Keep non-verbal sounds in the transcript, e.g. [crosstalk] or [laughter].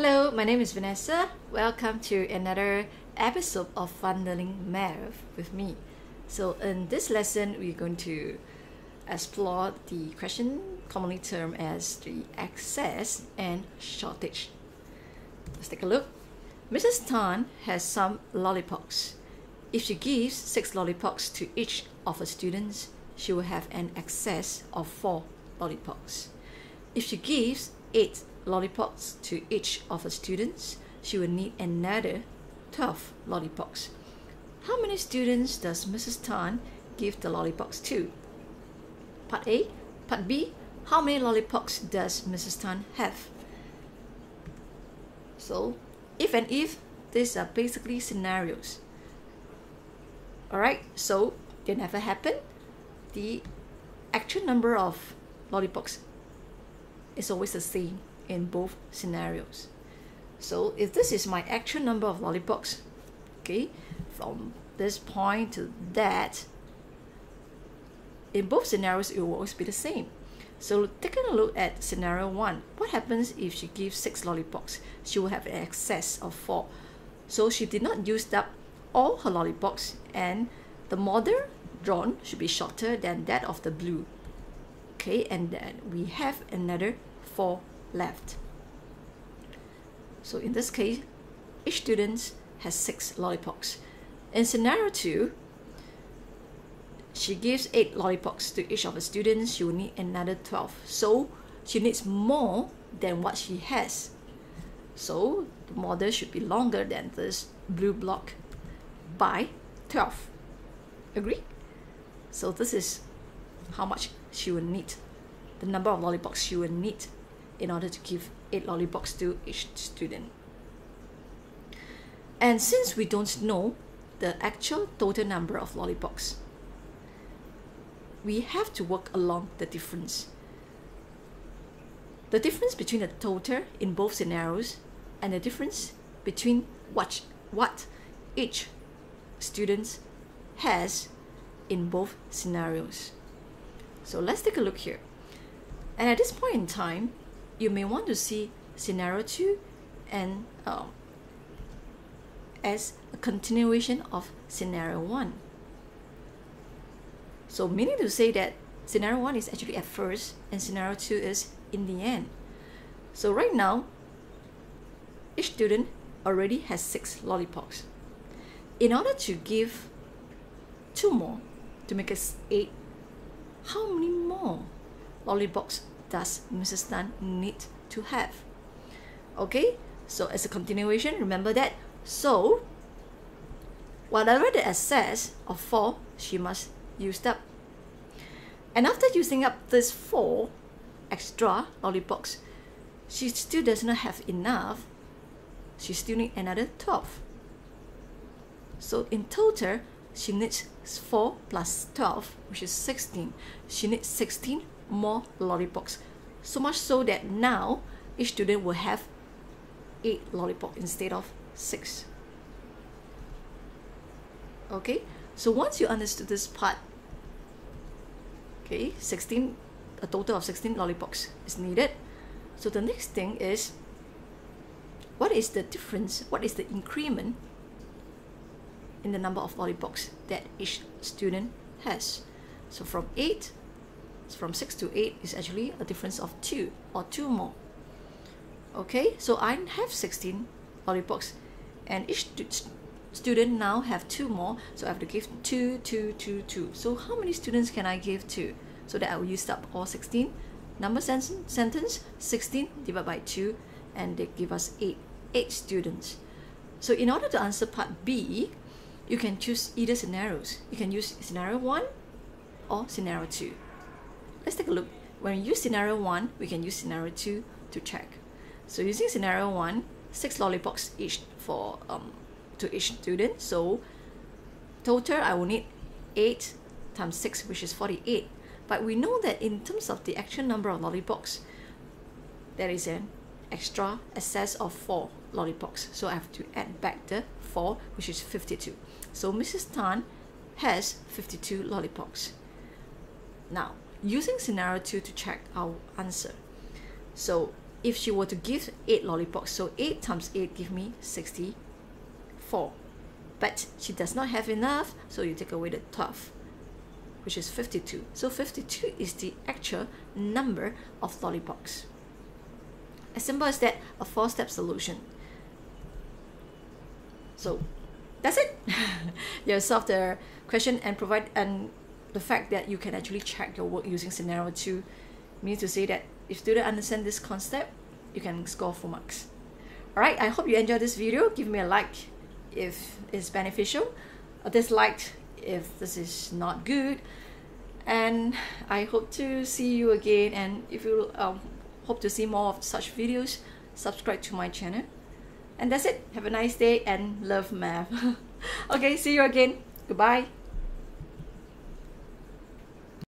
Hello, my name is Vanessa. Welcome to another episode of Fun Learning Math with me. So, in this lesson, we're going to explore the question commonly termed as the excess and shortage. Let's take a look. Mrs. Tan has some lollipops. If she gives six lollipops to each of her students, she will have an excess of four lollipops. If she gives eight lollipops to each of her students, she will need another 12 lollipops. How many students does Mrs. Tan give the lollipops to? Part A. Part B. How many lollipops does Mrs. Tan have? So, if and if, these are basically scenarios. Alright, so they never happen. The actual number of lollipops is always the same in both scenarios. So if this is my actual number of lollipops, okay, from this point to that, in both scenarios it will always be the same. So taking a look at scenario one, what happens if she gives six lollipops? She will have an excess of four. So she did not use up all her lollipops and the model drawn should be shorter than that of the blue. Okay, and then we have another four left. So in this case, each student has six lollipops. In scenario two, she gives eight lollipops to each of the students. She will need another 12. So she needs more than what she has. So the model should be longer than this blue block by 12. Agree? So this is how much she will need, the number of lollipops she will need in order to give eight lollipops to each student. And since we don't know the actual total number of lollipops, we have to work along the difference. The difference between the total in both scenarios and the difference between what, what each student has in both scenarios. So let's take a look here. And at this point in time, you may want to see scenario 2 and um, as a continuation of scenario 1. So meaning to say that scenario 1 is actually at first and scenario 2 is in the end. So right now, each student already has 6 lollipops. In order to give 2 more to make us 8, how many more lollipops does Mrs. Tan need to have? Okay, so as a continuation, remember that. So, whatever the excess of 4, she must use up. And after using up this 4 extra lollipops, she still does not have enough. She still needs another 12. So in total, she needs 4 plus 12, which is 16. She needs 16 more lollipops. So much so that now each student will have 8 lollipop instead of 6. Okay, so once you understood this part, okay, 16, a total of 16 lollipops is needed. So the next thing is, what is the difference, what is the increment in the number of lollipops that each student has? So from 8 from 6 to 8 is actually a difference of 2 or 2 more. Okay, so I have 16 lollipops and each stu student now have 2 more, so I have to give 2, 2, 2, 2. So how many students can I give to? So that I will use up all 16. Number sen sentence, 16 divided by 2 and they give us 8, 8 students. So in order to answer part B, you can choose either scenarios. You can use scenario 1 or scenario 2. Let's take a look. When we use scenario 1, we can use scenario 2 to check. So using scenario 1, 6 lollipops each for um, to each student. So total I will need 8 times 6 which is 48. But we know that in terms of the actual number of lollipops, there is an extra excess of 4 lollipops. So I have to add back the 4 which is 52. So Mrs. Tan has 52 lollipops. Now using scenario 2 to check our answer. So if she were to give 8 lollipops, so 8 times 8 give me 64. But she does not have enough, so you take away the 12, which is 52. So 52 is the actual number of lollipops. As simple as that, a four-step solution. So that's it. [laughs] you solve the question and provide and the fact that you can actually check your work using scenario two means to say that if students understand this concept, you can score full marks. Alright, I hope you enjoyed this video. Give me a like if it's beneficial, a dislike if this is not good. And I hope to see you again. And if you um, hope to see more of such videos, subscribe to my channel. And that's it. Have a nice day and love math. [laughs] okay, see you again. Goodbye.